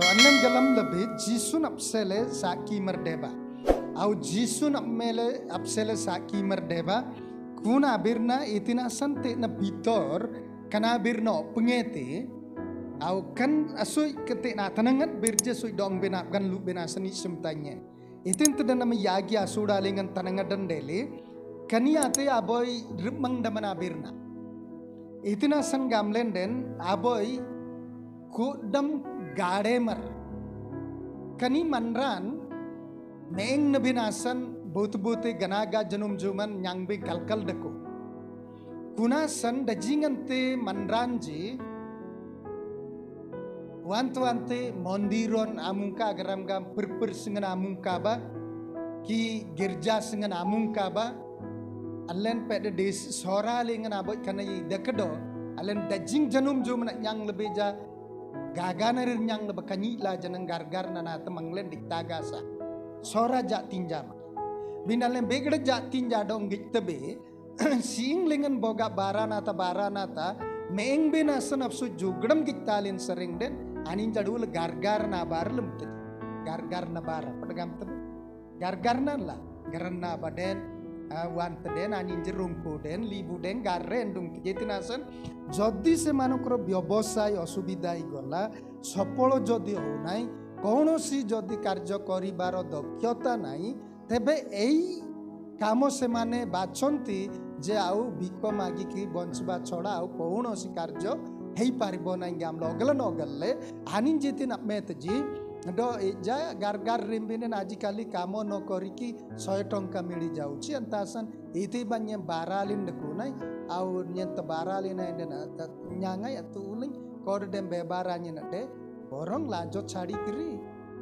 Annen galam labe jisun apsele saki merdeba. Au jisun apmele apsele saki merdeba. Kuna birna itina sante na bitor kana birna pengete au kan asui kete na tanangat birje sui dong benap kan lu benasani semtanya. Itin tada nama yagi asuda lengan tanangat dandele kani ate aboy rimang damana birna. Itina san gamlen den aboy kudam gademer. Kani manran meeng nabinasan bote-bote ganaga janum juman nyang be kalkal dako. Kuna san dajingante manranji wantu-wante mondiron amungka garam gam perper sengen amungka ba ki gerja sengen amungka ba allen pede des sora lengan aboy kanai dekado allen dajing janum juman nyang lebih ja gagana rir nyang lebih kanyi la janang gargar nana temanglen diktagasa sora ja tinjama binalen begede jatin jadong gittabe sing lengan boga baranata baranata meeng bena sanapsu jugdam gittalin sering den anin jadul gargar na barlum tadi gargar na bara pedagam tem gargar na la baden wan den anin jerungku den libu den garren dung jetinasan যদি ସେମାନଙ୍କର ବ୍ୟବସାୟ ଅସୁବିଧା ହେଇଗଲା ସଫଳ ଯଦି ହଉନାହିଁ କୌଣସି ଯଦି କାର୍ଯ୍ୟ କରିବାର ଦକ୍ଷତା ନାହିଁ ତେବେ ଏଇ କାମ ସେମାନେ ବାଛନ୍ତି ଯେ ଆଉ ଭିକ ମାଗିକି ବଞ୍ଚିବା ଛଡ଼ା ଆଉ କୌଣସି କାର୍ଯ୍ୟ ହେଇପାରିବ ନାହିଁ ଆମ ଲଗଲେ ନଗଲେ ଆନି ଯେତେ ମେତଜି ଡ ଯା ଗାର ଗାର ରିମ୍ବିନେ ଆଜିକାଲି କାମ ନ କରିକି ଶହେ ଟଙ୍କା ମିଳିଯାଉଛି ଏନ୍ତାସନ୍ ଏଇଥିପାଇଁ ନିଏ ବାରାଲିନ୍ ଦେଖୁ ନାହିଁ ଆଉ ନିଏନ୍ତ ବାରାଲିନ୍ ନ୍ୟାଙ୍ଗା ଏତୁ ଉଲିଂ କଡ଼ ଡେମ୍ ବେବାରାନି ନଟେ ବରଂ ଲାଜ ଛାଡ଼ିକିରି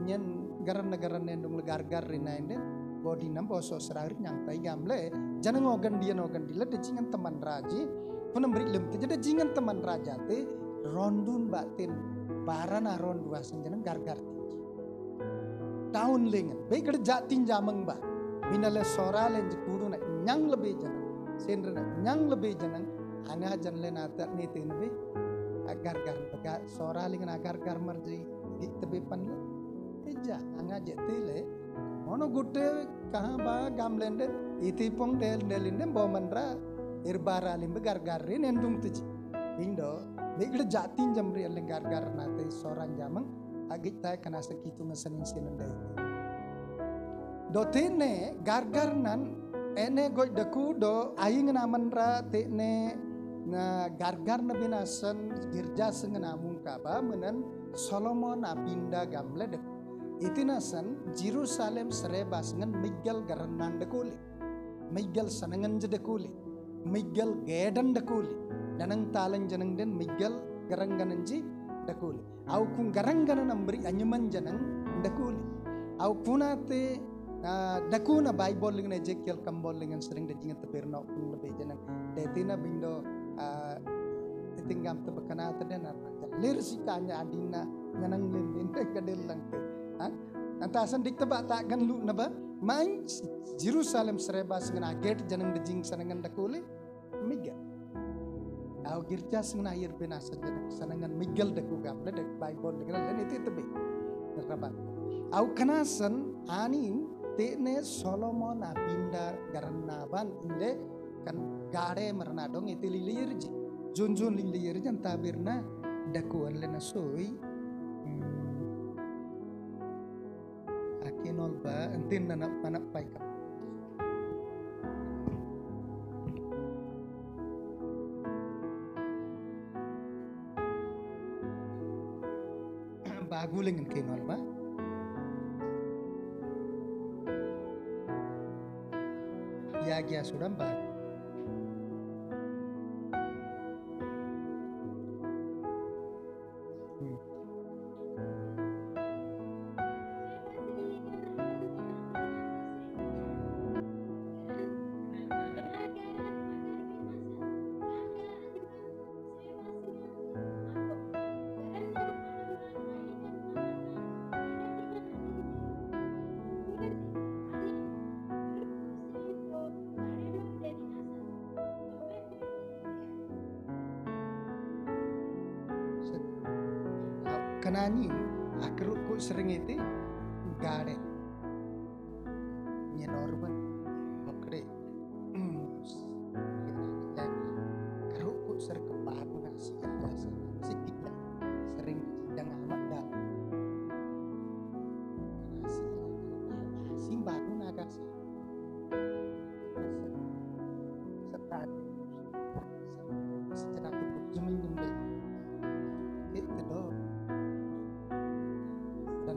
ନିଏନ୍ ଗରନ ଗରନ ଏଣ୍ଡୁଙ୍ଗ ଗାର ଗାର ରିନାଇଣ୍ଡେ body nam boso serar nyang tai gamle jangan ogan dia ogan dia de jingan teman raji punam beri lem jadi jingan teman raja te rondun batin barana ron dua senjangan gargar tahun lengan baik kerja tinjameng ba minale sora len kudu na nyang lebih jangan sendra nyang lebih jangan ana jan len ata ni tin be agar gar baga sora lengan agar gar marji dik tebe pan le. Teja anga jetile ono gutte kaha ba gamlende iti pong del delinde bomandra irbara limbe gargarin endung tiji indo begde jatin jamri alle gargar nate soran jamang agit tay kana sakitu ngasanin sinanda do tene gargar nan ene goj daku do aing namandra tene na gargar na binasan girja sengen amung kaba menen Solomon apinda gamle deku itinasan Jerusalem serebas ngan Miguel garanan dekuli Miguel sanangan jedekuli Miguel gedan dekuli danang talan janang den Miguel garanganan ji dekuli au kun garanganan ambri anyuman janang dekuli au kunate dakuna Bible lingan Ezekiel kambol lingan sering dejingan tebirna kun lebih janang detina bindo tingam tebakana teden lirsikanya adina nganang limbin kadel langte Antasan dik tebak tak kan lu naba main Jerusalem sereba sengena gate janang dejing sanangan dakule miga. Au girja sengena air benasa janang sanangan migel daku gamle dak Bible dengan dan itu tebe. Nerabat. Au kanasan anin tene Solomon apinda garannaban inde kan gare merna dong itu lilirji. Junjun lilirji antabirna daku alena soi kinol ba entin na napanap pay ka bago lang ang kinol ba yagya Akhirnya ku sering itu gare.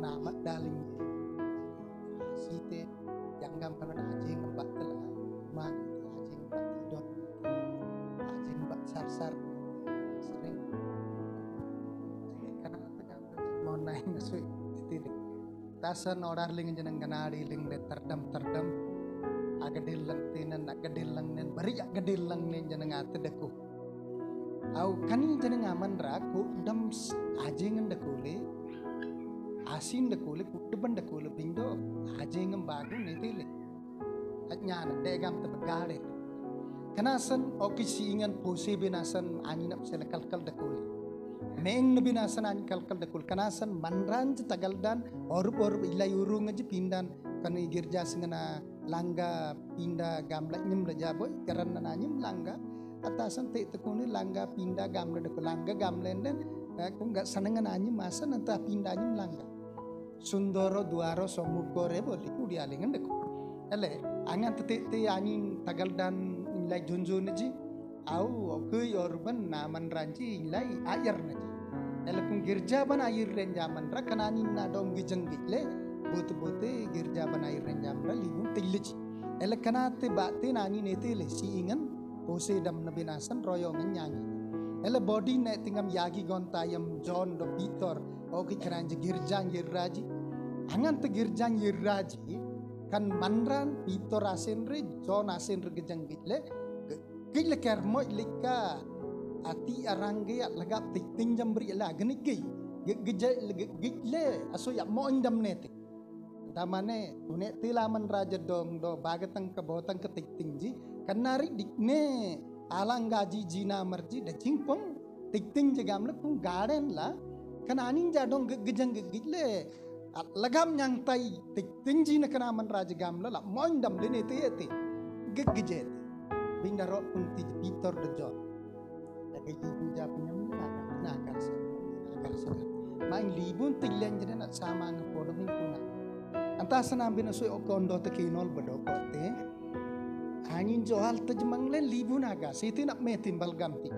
Dan amat daling. Site jangan pernah aja ngebak telah. Mak aja ngebak tidur. Aja ngebak sar-sar. Sering. Karena tegang mau naik ngasui titik. Tasan orang ling jeneng kanari ling le terdam terdam. Agadil lang tinan agadil lang nen bari agadil lang nen jeneng ate deku. Au kani jeneng aman raku dam s- aje ngen dekule. Asin dekule kudeban dekule bindo aje ngem bagu netile. Nyana degam tebegale. Kanasan oki siingan pose binasan anginap sila kalkal dekule. Meng nabi nasan an kalkal dekul kanasan manran je tagaldan orup orup ilai urung aja pindan kani girja sengena langga pinda gamla nyem raja boy karena nanyem langga atasan te tekuni langga pinda gamla dekul langga gamlen den aku nggak senengan anyem masa nanti pinda nyem langga sundoro duaro somugore boleh ku dialingan dekul ele angan te te anyin tagaldan ilai junjun aja au ke urban naman ranci ilai ayar naji ele kung girja ban ayir ren jaman ra kanani na dong gijeng gile bote bote girja ban ayir ren jam ra libu tilliji ele kanate bate nani nete le si ingan pose dam na binasan royongan nyanyi ele body ne tingam yagi gontayam john do pitor oki karanje girja yirraji angan te girja yirraji kan manran pitor asenre john asenre gejang gile gile kermo lika ati arangge at lagap tik tinjam beri la gani gi geje gile aso ya mo indam nete damane tune tilaman raja dong do bagatang kabotang ketik tingji kanari dikne alang gaji jina marji da jingpong tik tingji gamle pun garden la. Kan anin ja dong gejang gile at lagam nyang tai tik tingji na kanaman raja gamle la mo indam le nete ete geje binda ro pun ti pitor de jo kay ibuja pinyam na nakar sa nakar sa main libun tiglan jene na sama ng podo ng kuna anta sa nabi na soy o kondo te kinol bado ko te angin jo hal te jemang len libun aga. Siti nak metin balgam ti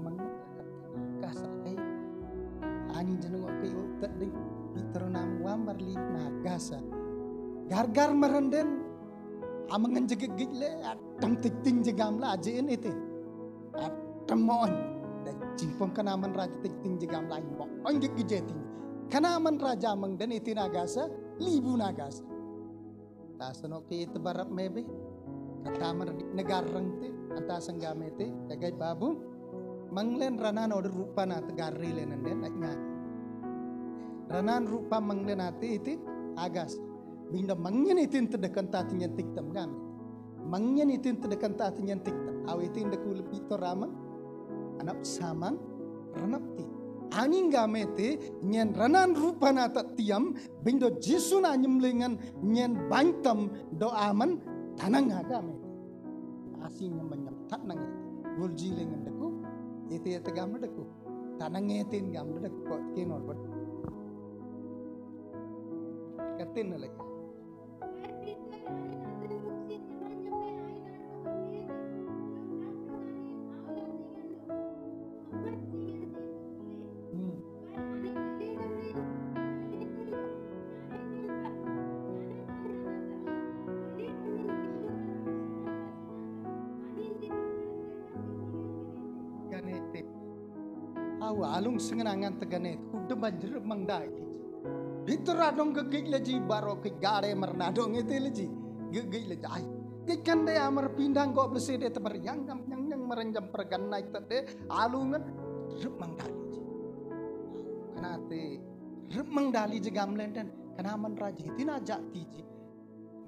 mang ka sa ai angin jene ko kay o tat ding. Pitro nam wambar li na gasa. Gar-gar merenden amangan jegek gigle atam tikting jegam la aje en ite atam mon da jimpom kanaman raja tikting jegam la mo on gek gijeting kanaman raja amang dan ite nagasa libu nagasa tasano ke ite barap mebe katamar negarang te antasang gamete kagay babu. Manglen ranan order rupa na tegarri lenan den nya ranan rupa manglen ate iti agas. Binda mangyan itin tedekan tati nyen tiktam gam mangyan itin tedekan tati nyen tiktam aw itin de kul pito ramang anap samang ranap ti. Aning gamete nyen ranan rupa na ta tiam bindo jisu na nyemlengan nyen bantam do aman tanang agame asinya menyam tanang gol jilengan deku ite ite gamle deku tanang etin alung sengenangan tegane kuda banjir mangdai. Bitur adong gegik leji baro ke gare mernadong itu leji. Gegik leji ay. Gikan de amar pindang kok besi de tebar yang yang yang yang merenjam pergan naik tade alungan rep mangdali. Kenate rep mangdali je gamlen dan kenaman raji tina jati ji.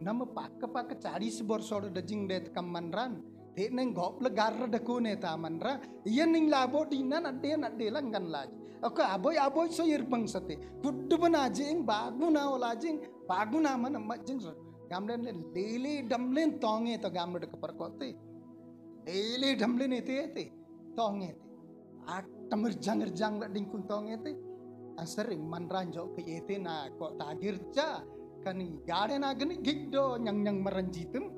Nama pak kepak kecari sebor sor dejing de kamanran. Te neng gop le garra de kune ta manra. Iya ning labo dinan ade na de langgan laji. Oke aboy aboy so yirpang sate. Puddu banajing bagu na olajing bagu na mana majing so. Gamlen le lele damlen tonge to gamle kapar kote. Lele damlen ete ete tonge ete. Ak tamir jangar jang la dingkun tonge ete. Asering manranjo ke ete na ko tagirja kani gade na gani gigdo nyang nyang meranjitum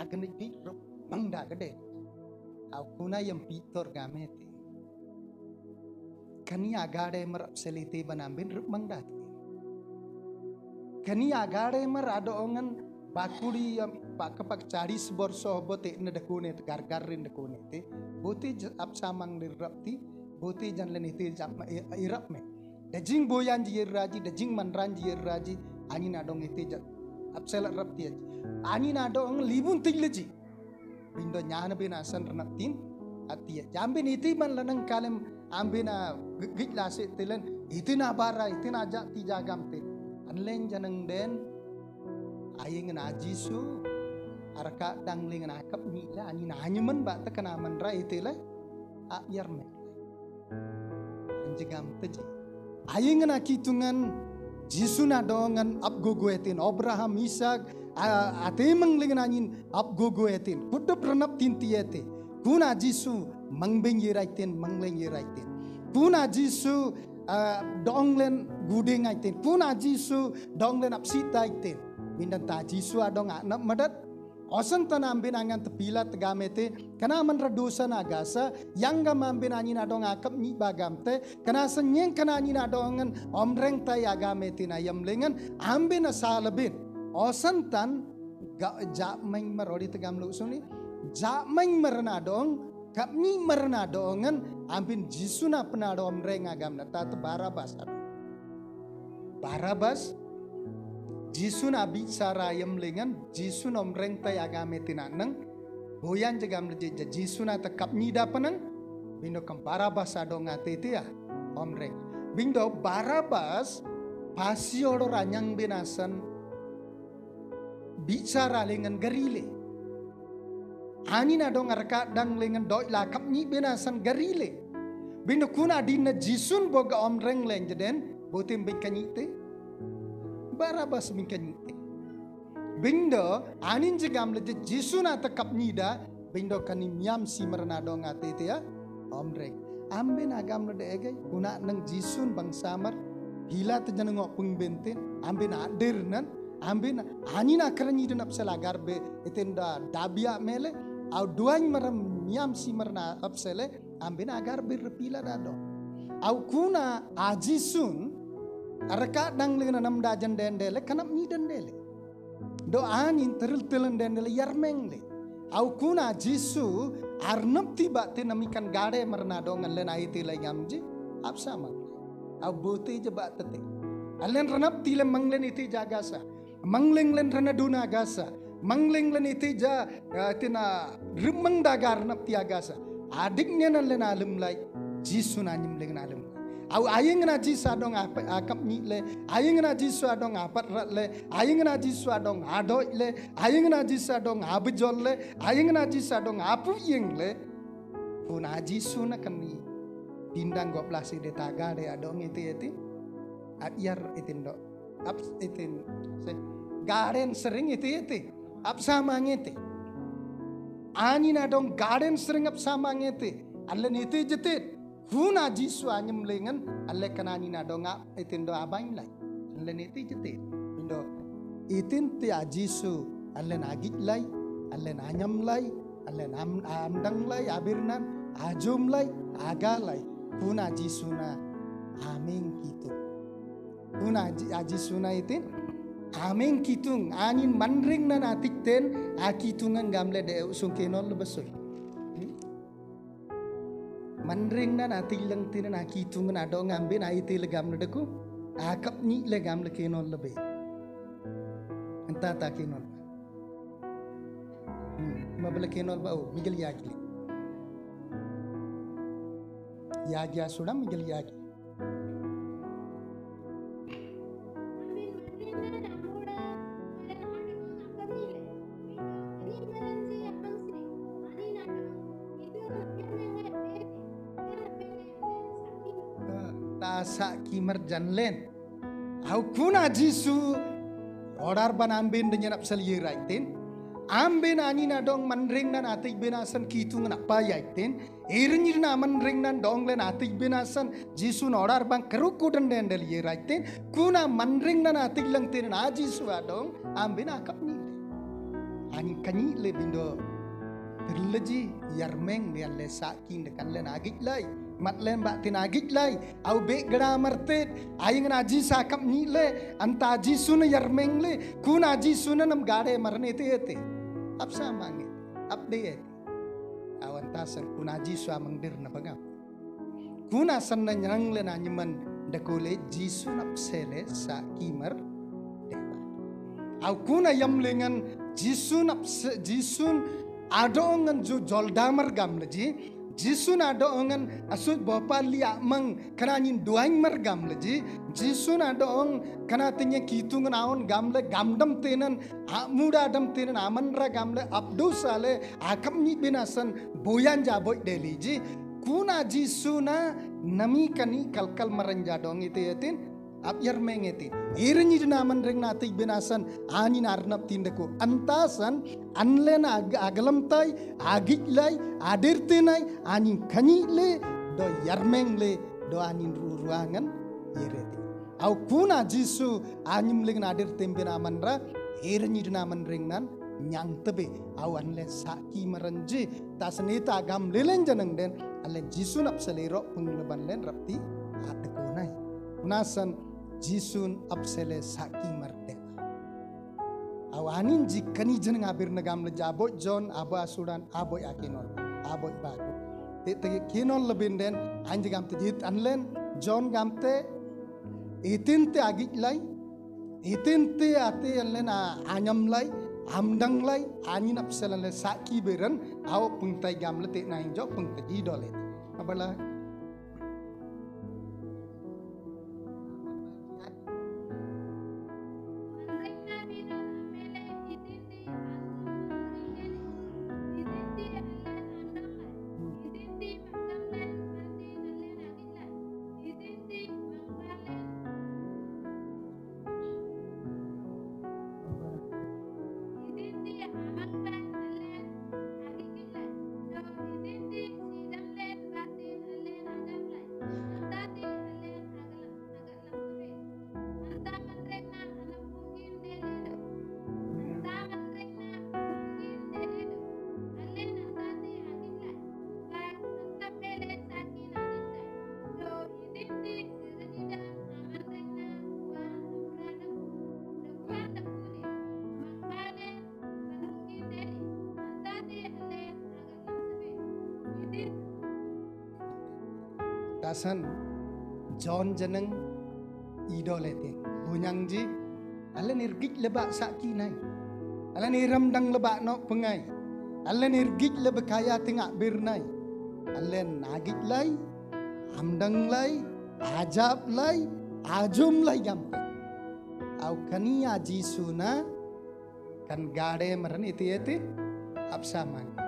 agani gigdo mangda gede. Au kuna yang pitor gamete kani agade mer selite banambin rup mangda kani agade mer ongan bakuri yang pak cari sebor sohbote ne dekune gar garin dekune te. Bote ap samang dirapti bote jan len itu jam irap me. Dajing boyan jir raji dajing manran jir raji ani na dong itu jat. Ap selat rapti ani na dong libun tigleji bindo nyana bina asan renap tin. Atia jambin iti man lanang kalem ambina gigit lase tilen. Iti na bara iti na ja ti jagam te anlen janang den. Ayeng na jisu. Arka dangling na kap ni la ani na anyuman ba ta kana man ra iti la a yar me. Anjigam teji ayeng na kitungan. Jisu na dongan. Ab gogoetin abraham isak ate mangling nanin ab gogo etin. Kudup renap tinti ete kuna jisu mangbeng yiraiten mangleng yiraiten kuna jisu donglen gudeng aiten kuna jisu donglen apsita aiten mindan ta jisu adong anak madat Osan tanam bin angan tepila tegamete kana man radosa nagasa yang gamam bin anyin adong akap ni bagamte kana senyeng kana anyin adongan omreng tay agamete na yamlengan ambin asalabin osantan ga ja main marodi tegam lu suni. Ja main merna dong kap ni merna dongan ampin jisuna penado omreng agam na. Tat barabas barabas jisuna bicara yam lengan jisun omreng tay agame tinanang boyan jagam le jisuna ta kap ni dapanang bindo kam barabas ado ngate ya omreng bindo barabas pasioro ranyang binasan bicara dengan garile. Ani na dong arka dang lengan doi la kap ni benasan garile. Bino kuna di na jisun boga om reng len jeden botim bin kanyite. Barabas bin kanyite. Bindo anin jegam le jisun ata kap da bindo kani miam si merna dong ate ya om reng. Ambe na agam le ege kuna nang jisun bang samar hila te janengok pung benten ambe na adir nan ambin anina kerani den apsela garbe etenda dabia mele au duany maram miam si marna apsele agar berpila dado au kuna ajisun arka dang lena nam dajan dendele kanap ni dendele do anin teril tilen dendele yarmengle au kuna jisu arnap tiba te namikan gade marna dongan lena iti layamji apsama au buti jebak tete Alen renap tilem manglen iti jagasa mangling len rana duna gasa. Mangling len itija tina rimang dagar nap ti agasa adiknya nan len alim lai jisu na nyim len alim au ayeng na jisa dong akap ni le. Ayeng na jisu adong apat rat le. Ayeng na jisu adong adoi le. Ayeng na jisa dong abjol le. Ayeng na jisa dong apu yeng le pun jisu na kami pindang go plasi de taga de adong iti iti. At yar itin do ap itin se garden sering itu itu ap sama ngete ani na dong garden sering ap sama ngete alle itu jete huna jisu anyem lengan alle kanani na dong ap itin do abain lai. Alle itu jete indo itin ti ajisu alle nagit lai alle nanyam lai alle nam amdang lai abirnan ajum lai aga lai. Huna jisuna amin kitu huna ajisuna itin Amin kitung anin manring na natik ten akitungan gamle de usung kenol besul. manring na nati lang tina na kitung na do ngambe na iti legam na deku akap ni legam le lebe. Anta ta kenol. Hmm mabala kenol ba oh migel yagi. Yagi asura migel yagi sa kimer janlen au kuna jisu. Order ban ambin dengan apsal yiraitin ambin ani na dong manring nan atik binasan kitung na pa yaitin irin na manring nan dong len atik binasan jisu order ban kerukudan den del yiraitin kuna manring nan atik lang tin na jisu adong ambin akap ni. Ani kanyi le bindo. Terleji yarmeng biar le sakin dekan len agik lai matlen ba tinagik lai. Au be gra martet aying na ji sakap ni le. Anta ji sun yarmeng le. Kuna ji sun nam gade marne te te. Ap sa mangi ap de te au anta san kuna ji swa mangdir na bagam kuna san na nyang le na nyiman de kole ji sun ap sele sa kimar dewa jisun ada ongan asut bapa lia mang kana nyin duang mer gam le ji jisun ada ong kana tinya kitung naon gam le gamdam tenan muda dam tenan amanra gam le abdu sale akam ni binasan boyan ja boy deli ji. Kuna jisuna nami kani kalkal maranjadong dong itu yatin ap yar mengeti. Irinyi naman reng nati binasan ani narnap tindaku. Antasan anlen ag agalam tai agik lai adir tinai ani kani le do yarmeng le do ani ruangan yereti au kuna jisu anyim ling nadir tembe naman ra irinyi naman reng nan nyang tebe. Au anle saki maranji tasnita agam lelen janang den alen jisu nap selero pengleban len rapti unasan jisun apsele saki marte awanin ji kani jen ngabir negam le jabo jon abo asudan abo yakinol abo bagu te te kinol lebin den anji gam te jit anlen jon gam te itin te agik lai itin te ate anlen anyam lai amdang lai anin apsele le saki beren aw pungtai gam le te nain jo pungtai ji dole dasan John jeneng idolete bunyang ji ala nirgik leba saki nai. Ala niram dang leba no pengai. Ala nirgik leba kaya tengak birnai ala nagik lai amdang lai ajab lai ajum lai gampe au kani aji suna kan gade meran itu itu absaman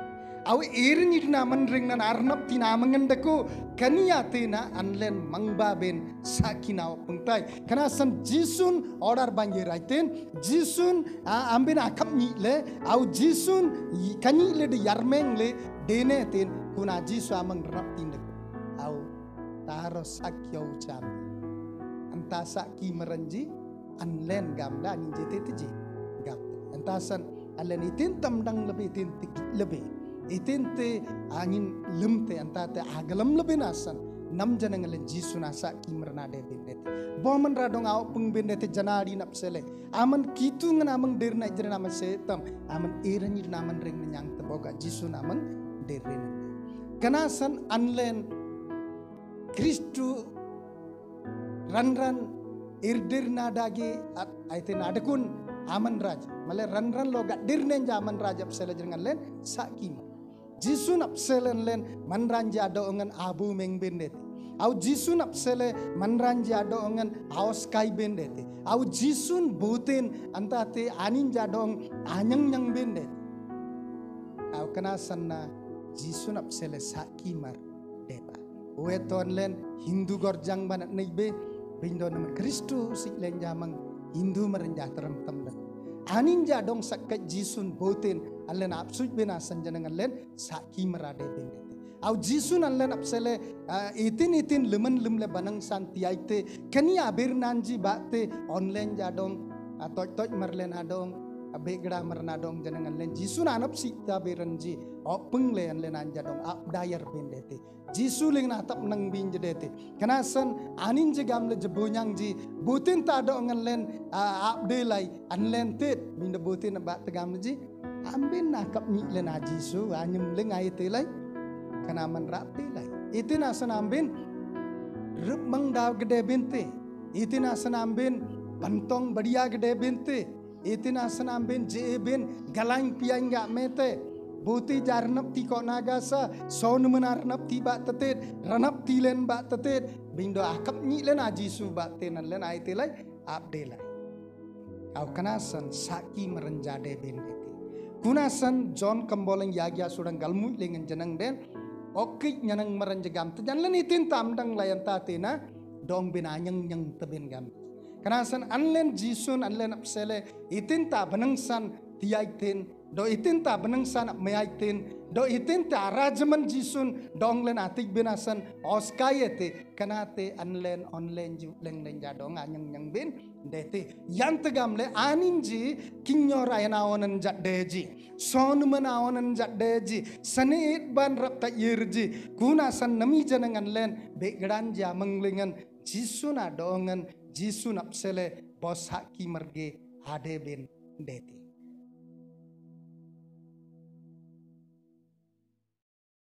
aw irin itu naman ring nan arnap tinamangan dako. Kaniya tina anlen mangbaben sakina pungtai. Kana san jisun order bangi raiten. Jisun ambin akam ni le. Aw jisun kani le de yarmeng le. Dene tin kuna jisu amang rap tin dako aw taro sakyo cham. Anta saki merenji anlen gamla ni jete teji gap antasan alen itin tamdang lebih itin lebih itinte angin lemte antate agalam lebih nasan nam jana ngale jisu nasa kimrna de bindet boman radong au pung bindet janadi napsele. Aman kitu ngana amang derna jana nama setam. Aman irani naman ring nyang teboga. Jisu namang derren kanasan anlen Kristu ran ran irdir nadagi at aite nadakun aman raja. Male ran ran lo gak dirnen jaman raja psele jengan len sakim jisu nap selen len man ranja do ngan abu meng bendeti. Au jisu nap sele man ranja do ngan aos kai bendeti. Au jisun butin antate anin jadong anyang nyang bendeti. Au kena sanna jisu nap sele sakimar deba weton len hindu gorjang banat neibe bindo naman kristu sik len jamang hindu merenjah terem temdet anin jadong sakkat jisun allen apsuj bina sanjanang allen sakimar ade bende au jisun allen apsele itin itin lemen lemle banang santiaite kani abir nanji bakte online jadong atoj toj merlen adong abegda mernadong jangan len jisun anap sikta berenji openg len len anjadong ap dayar bendete jisu ling na tap nang bin jedete kanasan anin je gamle je bonyang ji butin ta do ngan len ap de lai an len tet bin de butin ba te gamle ji ambin na kap ni len a jisu anyum ling ai te lai. Kana man rap te lai itin asan ambin rup daw gede binte itin asan ambin bantong badia gede binte ambin je bin galang piang ga mete Buti jarnap ti ko nagasa son menarnap ti ba tetet ranap ti len ba tetet bindo akap ni len aji su ba tenan len ai telai ap delai kau kanasan saki merenjade bendeti kunasan John kemboleng yagya sudang galmu lengan jenang den okik nyanang merenjegam tejan len itin tamdang layan tatena dong binanyang nyang teben gam. Kanasan anlen jisun anlen apsele itin ta benengsan tiaitin do itin ta benang sana meaitin do itin ta rajaman jisun dong len atik binasan oskayete kanate anlen online ju leng jadong anyang nyang bin dete yang tegam le aninji kinyor ayanawanan jat deji. Son manawanan jat deji. Sanit ban rap ta yirji kunasan nami janangan len begran ja menglingan. Jisuna dongan jisun apsele bos haki merge ade bin dete